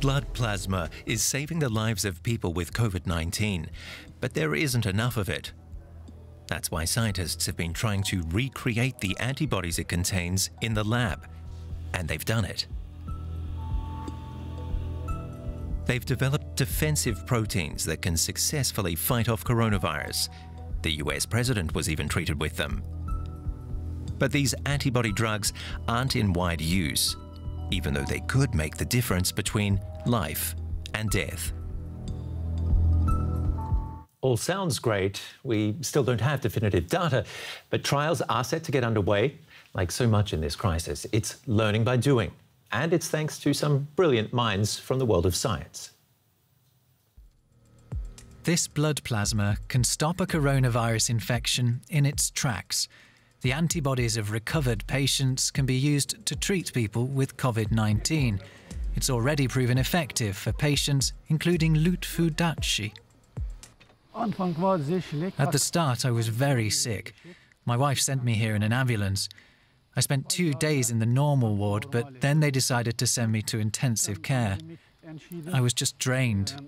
Blood plasma is saving the lives of people with COVID 19, but there isn't enough of it. That's why scientists have been trying to recreate the antibodies it contains in the lab, and they've done it. They've developed defensive proteins that can successfully fight off coronavirus. The US president was even treated with them. But these antibody drugs aren't in wide use, even though they could make the difference between life and death. All sounds great. We still don't have definitive data, but trials are set to get underway. Like so much in this crisis, it's learning by doing. And it's thanks to some brilliant minds from the world of science. This blood plasma can stop a coronavirus infection in its tracks. The antibodies of recovered patients can be used to treat people with COVID 19. It's already proven effective for patients, including Lutfu Daci. At the start, I was very sick. My wife sent me here in an ambulance. I spent two days in the normal ward, but then they decided to send me to intensive care. I was just drained.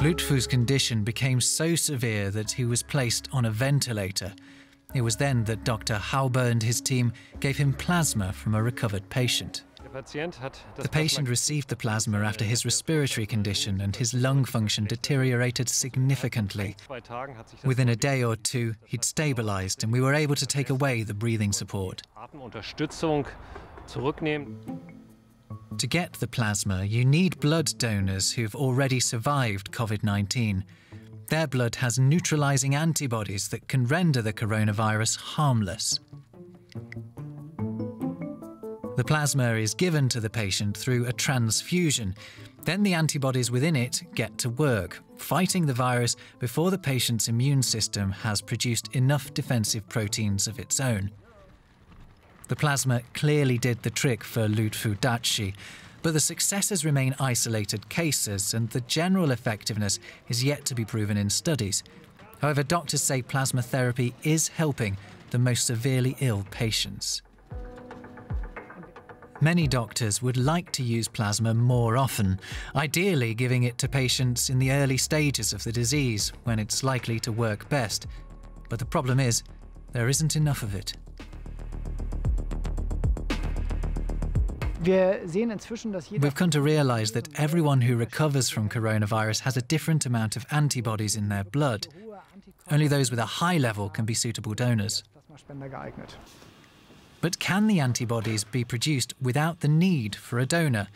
Lutfu's condition became so severe that he was placed on a ventilator. It was then that Dr. Hauber and his team gave him plasma from a recovered patient. The patient received the plasma after his respiratory condition and his lung function deteriorated significantly. Within a day or two, he'd stabilized and we were able to take away the breathing support. To get the plasma, you need blood donors who've already survived COVID 19. Their blood has neutralizing antibodies that can render the coronavirus harmless. The plasma is given to the patient through a transfusion. Then the antibodies within it get to work, fighting the virus before the patient's immune system has produced enough defensive proteins of its own. The plasma clearly did the trick for Lutfu Daci, but the successes remain isolated cases and the general effectiveness is yet to be proven in studies. However, doctors say plasma therapy is helping the most severely ill patients. Many doctors would like to use plasma more often, ideally giving it to patients in the early stages of the disease when it's likely to work best. But the problem is, there isn't enough of it. We've come to realize that everyone who recovers from coronavirus has a different amount of antibodies in their blood. Only those with a high level can be suitable donors. But can the antibodies be produced without the need for a donor?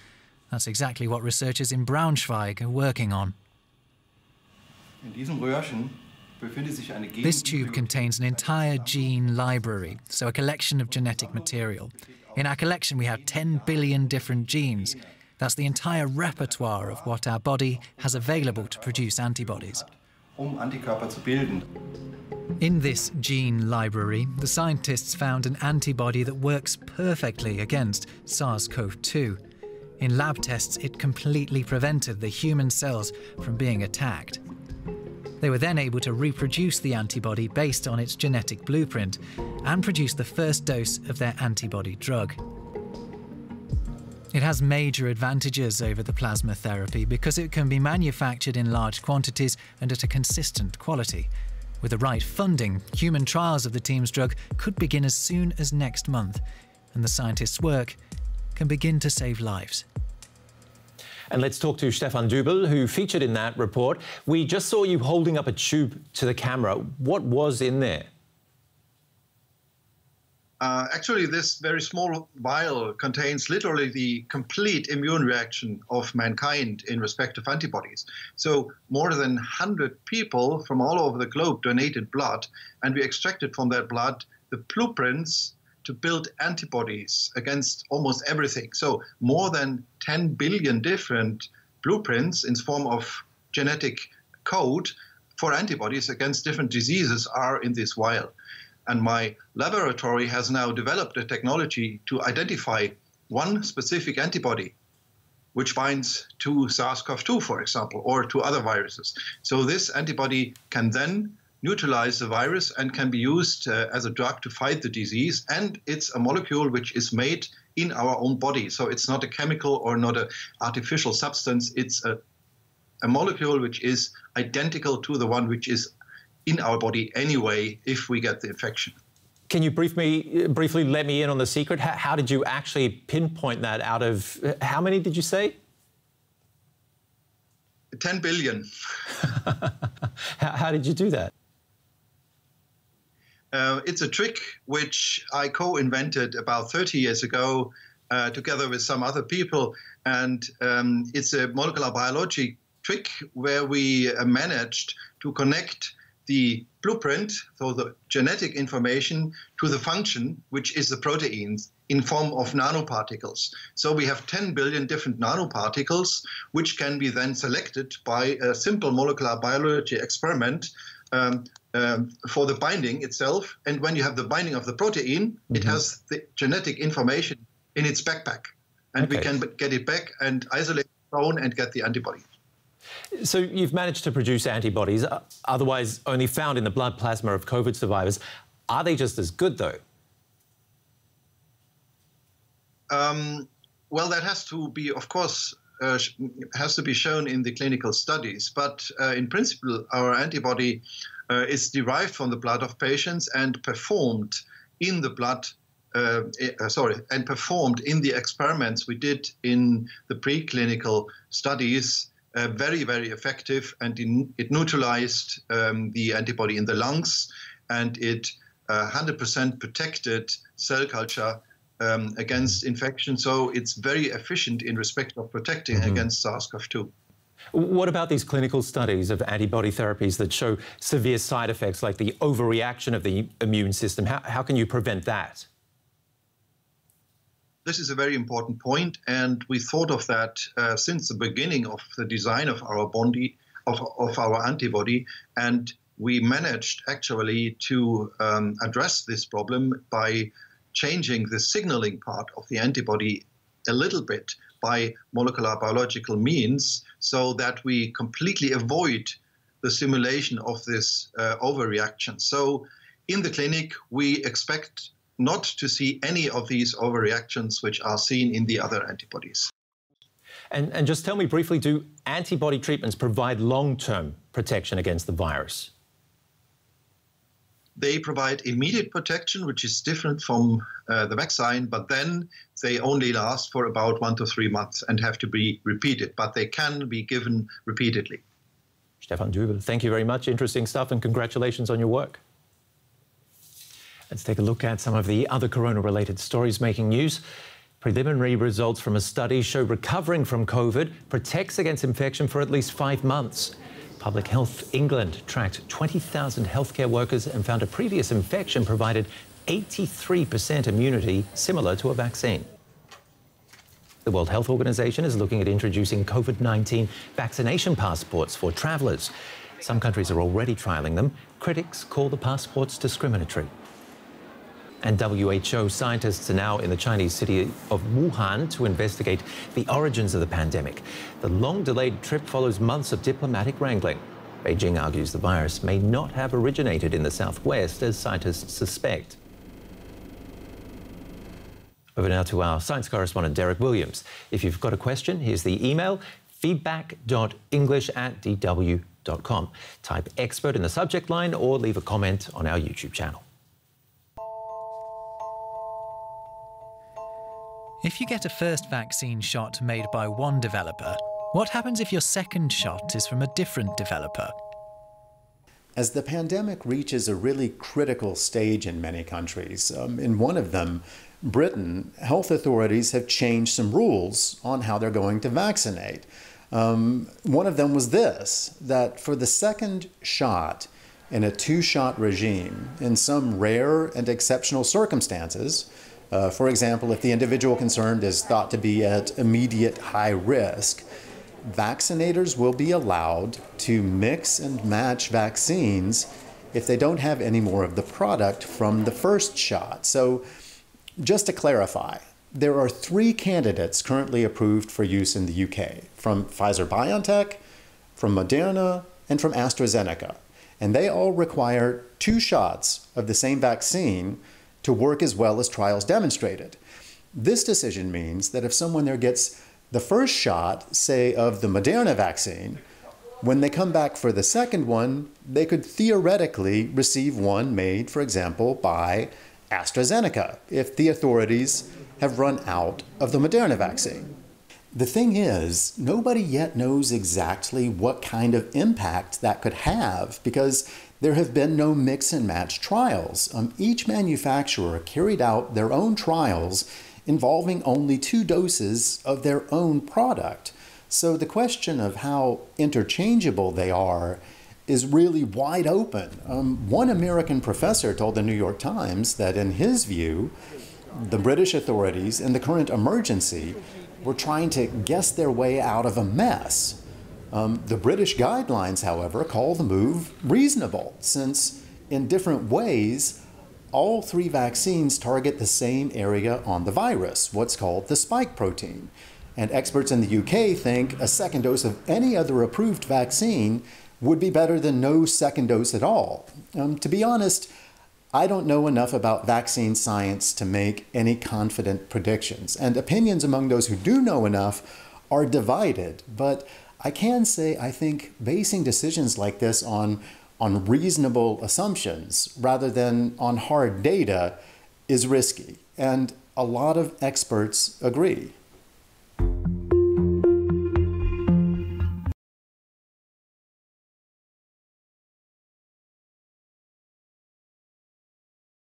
That's exactly what researchers in Braunschweig are working on. This tube contains an entire gene library, so a collection of genetic material. In our collection, we have 10 billion different genes. That's the entire repertoire of what our body has available to produce antibodies. In this gene library, the scientists found an antibody that works perfectly against SARS CoV 2. In lab tests, it completely prevented the human cells from being attacked. They were then able to reproduce the antibody based on its genetic blueprint and produce the first dose of their antibody drug. It has major advantages over the plasma therapy because it can be manufactured in large quantities and at a consistent quality. With the right funding, human trials of the team's drug could begin as soon as next month, and the scientists' work can begin to save lives. And let's talk to Stefan Dübel, who featured in that report. We just saw you holding up a tube to the camera. What was in there? Uh, actually, this very small vial contains literally the complete immune reaction of mankind in respect of antibodies. So, more than 100 people from all over the globe donated blood, and we extracted from that blood the blueprints to build antibodies against almost everything. So more than 10 billion different blueprints in form of genetic code for antibodies against different diseases are in this vial. And my laboratory has now developed a technology to identify one specific antibody which binds to SARS CoV 2, for example, or to other viruses. So this antibody can then neutralize the virus and can be used uh, as a drug to fight the disease. And it's a molecule which is made in our own body. So it's not a chemical or not an artificial substance. It's a, a molecule which is identical to the one which is in our body anyway if we get the infection. Can you brief me, briefly let me in on the secret? How, how did you actually pinpoint that out of how many did you say? 10 billion. how, how, did you do that? Uh, it's a trick which I co invented about 30 years ago uh, together with some other people. And um, it's a molecular biology trick where we uh, managed to connect the blueprint, so the genetic information, to the function, which is the proteins in form of nanoparticles. So we have 10 billion different nanoparticles, which can be then selected by a simple molecular biology experiment um, um, for the binding itself. And when you have the binding of the protein, mm-hmm. it has the genetic information in its backpack. And okay. we can get it back and isolate the clone and get the antibody. So you've managed to produce antibodies, uh, otherwise only found in the blood plasma of COVID survivors. Are they just as good, though? Um, well, that has to be, of course, uh, has to be shown in the clinical studies. But uh, in principle, our antibody uh, is derived from the blood of patients and performed in the blood. Uh, uh, sorry, and performed in the experiments we did in the preclinical studies uh, very, very effective, and in, it neutralized um, the antibody in the lungs, and it 100% uh, protected cell culture um, against infection. So it's very efficient in respect of protecting mm-hmm. against SARS-CoV-2. What about these clinical studies of antibody therapies that show severe side effects like the overreaction of the immune system? How, how can you prevent that? This is a very important point, and we thought of that uh, since the beginning of the design of our of, of our antibody, and we managed actually to um, address this problem by changing the signaling part of the antibody a little bit by molecular biological means so that we completely avoid the simulation of this uh, overreaction. So in the clinic, we expect not to see any of these overreactions which are seen in the other antibodies. And, and just tell me briefly do antibody treatments provide long term protection against the virus? They provide immediate protection, which is different from uh, the vaccine, but then they only last for about one to three months and have to be repeated, but they can be given repeatedly. Stefan Dübel, thank you very much. Interesting stuff, and congratulations on your work. Let's take a look at some of the other corona related stories making news. Preliminary results from a study show recovering from COVID protects against infection for at least five months. Public Health England tracked 20,000 healthcare workers and found a previous infection provided 83% immunity, similar to a vaccine. The World Health Organization is looking at introducing COVID 19 vaccination passports for travellers. Some countries are already trialling them. Critics call the passports discriminatory. And WHO scientists are now in the Chinese city of Wuhan to investigate the origins of the pandemic. The long delayed trip follows months of diplomatic wrangling. Beijing argues the virus may not have originated in the southwest, as scientists suspect. Over now to our science correspondent, Derek Williams. If you've got a question, here's the email feedback.english at dw.com. Type expert in the subject line or leave a comment on our YouTube channel. If you get a first vaccine shot made by one developer, what happens if your second shot is from a different developer? As the pandemic reaches a really critical stage in many countries, um, in one of them, Britain, health authorities have changed some rules on how they're going to vaccinate. Um, one of them was this that for the second shot in a two shot regime, in some rare and exceptional circumstances, uh, for example, if the individual concerned is thought to be at immediate high risk, vaccinators will be allowed to mix and match vaccines if they don't have any more of the product from the first shot. So, just to clarify, there are three candidates currently approved for use in the UK from Pfizer BioNTech, from Moderna, and from AstraZeneca. and they all require two shots of the same vaccine to work as well as trials demonstrated. This decision means that if someone there gets the first shot, say, of the Moderna vaccine, when they come back for the second one, they could theoretically receive one made, for example, by AstraZeneca, if the authorities have run out of the Moderna vaccine. The thing is, nobody yet knows exactly what kind of impact that could have because there have been no mix and match trials. Um, each manufacturer carried out their own trials involving only two doses of their own product. So the question of how interchangeable they are is really wide open. Um, one American professor told the New York Times that, in his view, the British authorities in the current emergency were trying to guess their way out of a mess. Um, the British guidelines, however, call the move reasonable, since in different ways, all three vaccines target the same area on the virus, what's called the spike protein. And experts in the UK think a second dose of any other approved vaccine would be better than no second dose at all. Um, to be honest, I don't know enough about vaccine science to make any confident predictions, and opinions among those who do know enough are divided. But I can say I think basing decisions like this on, on reasonable assumptions rather than on hard data is risky, and a lot of experts agree.